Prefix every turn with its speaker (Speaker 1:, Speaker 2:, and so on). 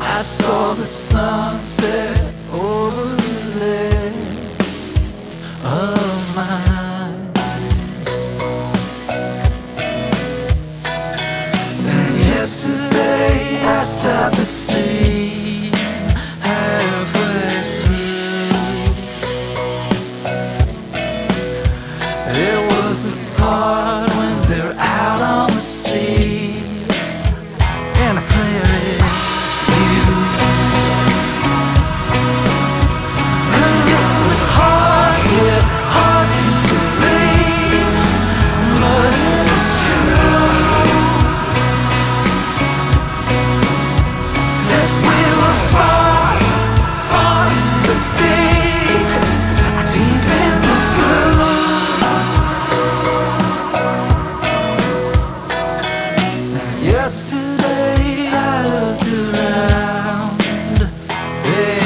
Speaker 1: I saw the sunset over the lids of my eyes. And yesterday I stopped to see. Yeah.